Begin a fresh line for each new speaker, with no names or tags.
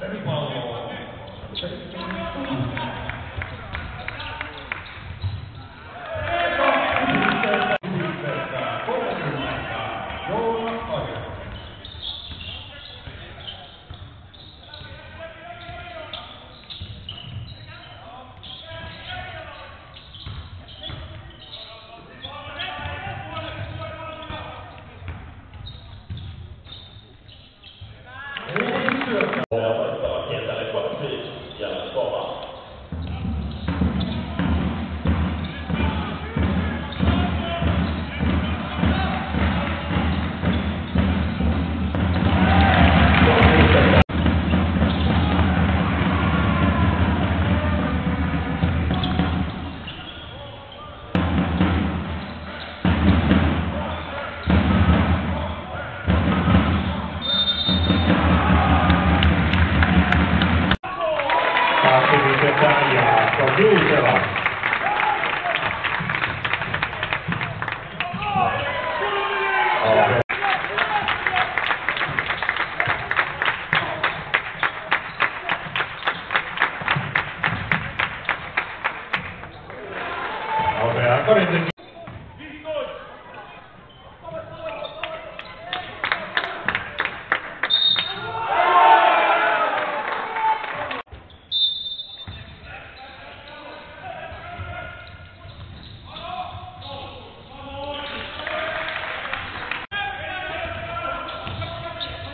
Let me follow.
哎呀小心一下吧好好好好好好好好好